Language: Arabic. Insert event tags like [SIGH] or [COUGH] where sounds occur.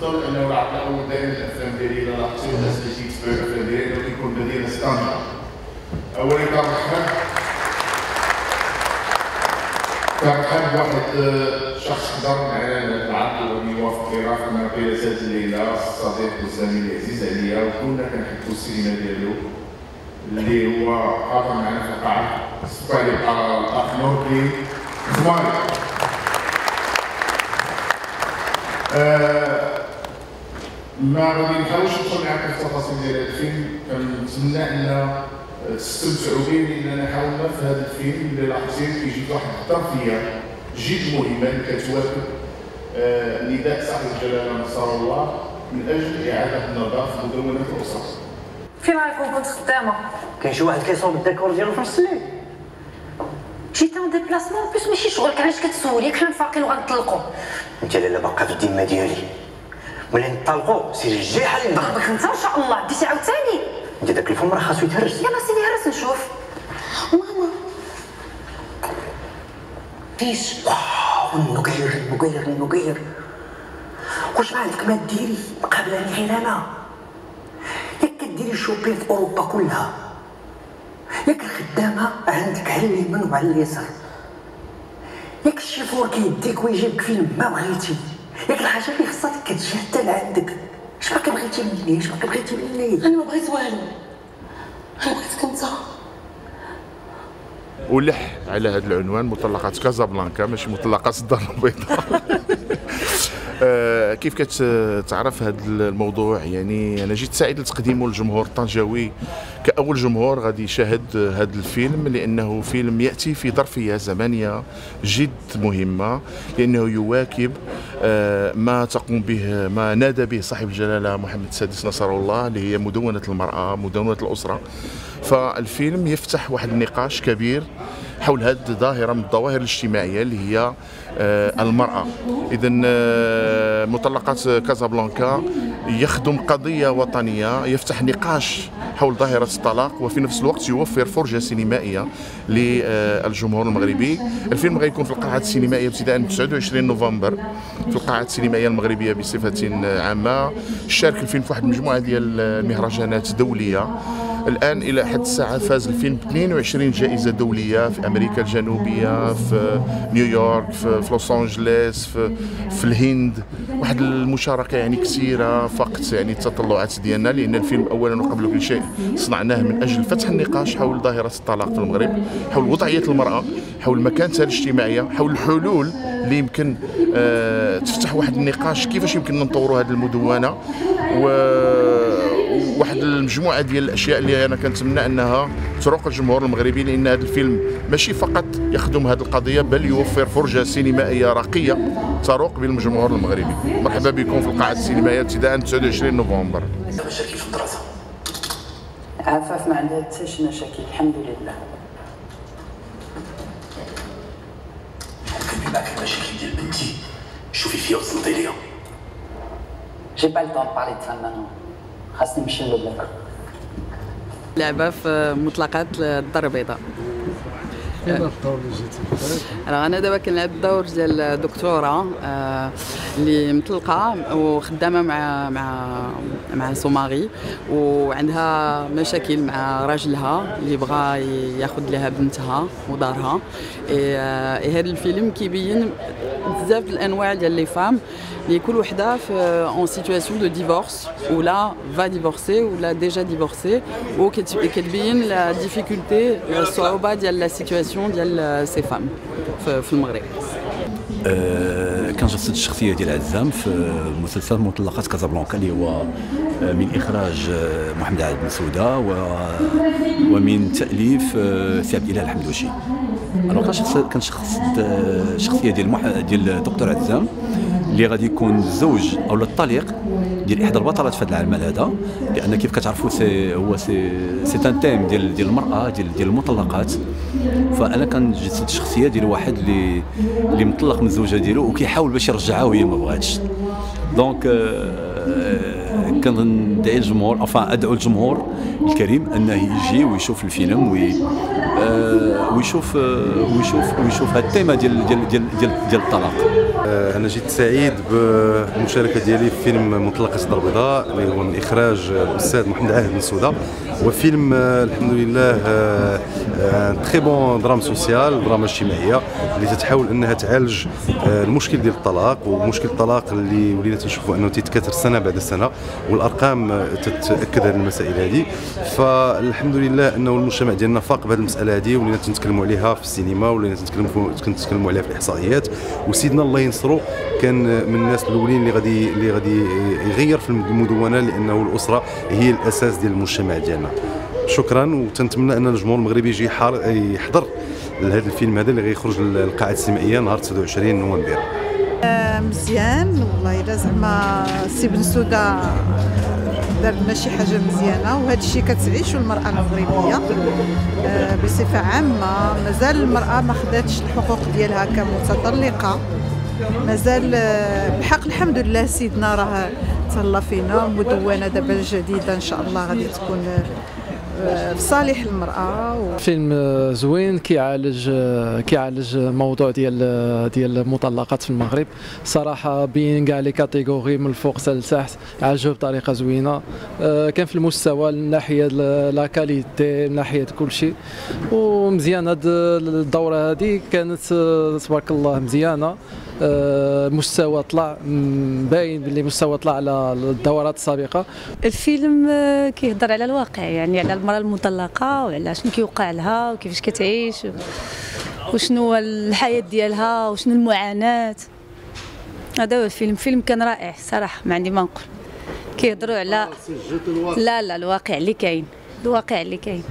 كان نفضل انه العقل اول دائما الافلام ديالي الا لاحظتوا الناس اللي تيتبعوا الافلام ديالي انه كيكون مدينه ستاندرد اولا كنرحب كنرحب بواحد آه، شخص حضر معنا العقل ويوافق يرافق مع قيل سات الليلة الصديق والزميل العزيز عليا وكنا كنحبوا السينما ديالو اللي هو حاضر معنا في القاعه سبقوا عليه الاخ نور الدين زواري آه، ما غادي نحاولش ندخل معكم في التفاصيل ديال هذا الفيلم كنتمنى أن تستمتعوا به لاننا حاولنا في هذا الفيلم اللي لاحظتين كيجي واحد الظرفيه جد مهمه اللي كتواكب آه، نداء صاحب الجلالة نصر الله من أجل إعادة النظافه في مدونه الاسره. فين رايكم كنت خدامة. كاين شي واحد كيصوب الديكور ديالو في نص الليل جيت en déplacement plus ماشي شغلك علاش كتسول ياك حنا مفارقين وغنطلقوا أنت لالا باقا في الذمه ديالي. ملي نطلقوا سير الجيحه اللي ضربك انت إن شاء الله. ديتي عاوتاني. إنت داك الفم راه خاصو يتهرس. يلا سيدي هرس نشوف. ماما. فيش واو النقير النقير النقير واش ما عندك؟ ما ديري مقابلاني غير أنا ياك كديري شوبين في أوروبا كلها. ياك الخدامة عندك على اليمين وعلى اليسار. ياك الشيفور كيديك ويجيبك فين ما بغيتي. ياك الحاجة اللي خصها كتجي حتى لعندك اش باقي بغيتي مني؟ اش باقي بغيتي مني؟ أنا ما بغيت والو. أنا بغيتك انت ولح على هذا العنوان مطلقات كازابلانكا ماشي مطلقات الدار البيضاء. [LAUGHS] آه، كيف كتعرف هذا الموضوع؟ يعني أنا جيت سعيد لتقديمه للجمهور الطنجاوي كأول جمهور غادي يشاهد هذا الفيلم لأنه فيلم يأتي في ظرفية زمنية جد مهمة لأنه يواكب آه، ما تقوم به ما نادى به صاحب الجلالة محمد السادس نصر الله اللي هي مدونة المرأة مدونة الأسرة. فالفيلم يفتح واحد النقاش كبير حول هذه الظاهرة من الظواهر الاجتماعية اللي هي آه، المرأة. اذا مطلقات كازابلانكا يخدم قضية وطنية يفتح نقاش حول ظاهرة الطلاق وفي نفس الوقت يوفر فرجة سينمائية للجمهور المغربي. الفيلم غيكون في القاعات السينمائية ابتداء من 29 نوفمبر في القاعات السينمائية المغربية بصفة عامة. شارك الفيلم في واحد المجموعه ديال المهرجانات دوليه الآن إلى حد الساعة فاز الفيلم ب 22 جائزة دولية في أمريكا الجنوبية في نيويورك في, في لوس انجلوس في, في الهند. واحد المشاركة يعني كثيرة فقط يعني التطلعات ديالنا لأن الفيلم اولا وقبل كل شيء صنعناه من أجل فتح النقاش حول ظاهرة الطلاق في المغرب حول وضعية المرأة حول مكانتها الاجتماعية حول الحلول اللي يمكن آه تفتح واحد النقاش كيفاش يمكن نطوروا هذه المدونة. و واحد المجموعة ديال الأشياء اللي أنا كنتمنى أنها تروق الجمهور المغربي لأن هذا الفيلم ماشي فقط يخدم هذه القضية بل يوفر فرجة سينمائية راقيه تروق بالجمهور المغربي. مرحبا بكم في القاعة السينمائية ابتداء 29 نوفمبر. مشاكل في الدراسه عفاف ما عندها حتى شي مشاكل الحمد لله. كنبي معك المشاكل ديال بنتي. شوفي فيها وصلتي ليها. j'ai pas le temps parler de ça maintenant خاصني نمشي لل bloc لعبة في مطلقات الدار البيضاء. أنا أنا دابا كنلعب الدور ديال دكتوره آه، اللي مطلقة وخدامة مع مع مع son mari وعندها مشاكل مع راجلها اللي بغى ياخذ لها بنتها ودارها. هذا الفيلم كيبين بزاف الأنواع ديال les femmes. اللي كل وحدة في une situation de divorce ولا va divorcer ولا déjà divorcée وكتبين la difficulté الصعوبه ديال la situation ديال ces femmes في المغرب آه، كنجسد الشخصيه ديال عزام في مسلسل مطلقات كازابلانكا اللي هو آه، من إخراج آه، محمد عهد بن سوده ومن تأليف سي عبد الاله الحمدوشي أنا كنشخص الشخصيه ديال مح... ديال الدكتور عزام اللي غادي يكون الزوج أو الطليق ديال احدى البطلات في هذا العمل هذا لأن كيف كتعرفوا c'est هو c'est c'est un thème ديال ديال المراه ديال ديال المطلقات فانا كنجسد الشخصيه ديال واحد اللي اللي مطلق من الزوجه ديالو وكيحاول باش يرجعها وهي ما بغاتش donc كندعي الجمهور أفا أدعو الجمهور الكريم أنه يجي ويشوف الفيلم وي آه، ويشوف آه، ويشوف ويشوف هاد ال thème ديال ديال ديال ديال, ديال الطلاق. آه، أنا جيت سعيد بالمشاركه ديالي في فيلم مطلقه الدار البيضاء اللي هو من إخراج الأستاذ محمد عهد بن سوده وفيلم الحمد لله très bon drame social دراما اجتماعيه اللي تتحاول إنها تعالج المشكل ديال الطلاق ومشكل الطلاق اللي ولينا تنشوفوا إنه تيتكاثر سنة بعد سنة والأرقام تتأكد هذه المسائل هذه. فالحمد لله إنه المجتمع ديالنا فاق بهذه المسألة هذه ولينا تنتكلموا عليها في السينما ولينا تنتكلموا تنتكلموا عليها في الإحصائيات. وسيدنا الله ينصرو كان من الناس الأولين اللي غادي اللي غادي يغير في المدونة لأنه الأسرة هي الأساس ديال المجتمع ديالنا. شكرا وتنتمنى أن الجمهور المغربي يجي يحضر لهذا الفيلم هذا اللي غيخرج للقاعه السينمائية نهار 29 نوفمبر. مزيان والله الا زعما سي بن سودا دار لنا شي حاجة مزيانة وهذا الشيء كتعيشوا المرأة المغربية. آه، بصفة عامة مازال المرأة ما خداتش الحقوق ديالها كمتطلقة. مازال آه، بحق الحمد لله سيدنا راه تهلا فينا مدونة دابا الجديدة إن شاء الله غادي تكون في صالح المرأة و... فيلم زوين كيعالج كيعالج موضوع ديال ديال المطلقات في المغرب. صراحة بين كاع les catégories من الفوق حتى لتحت عالجوه بطريقه زوينة. آه، كان في المستوى من ناحية la qualité من ناحية كل شيء. ومزيان هاد الدورة هذه كانت تبارك الله مزيانة. آه، مستوى طلع باين باللي مستوى طلع على الدورات السابقة. الفيلم آه، كيهضر على الواقع يعني على المرأة المطلقة وعلى شنو كيوقع لها وكيفاش كتعيش وشنو الحياة ديالها وشنو المعاناة. هذا هو الفيلم. فيلم كان رائع صراحة ما عندي ما نقول. كيهضروا على لا لا الواقع اللي كاين. الواقع اللي كاين.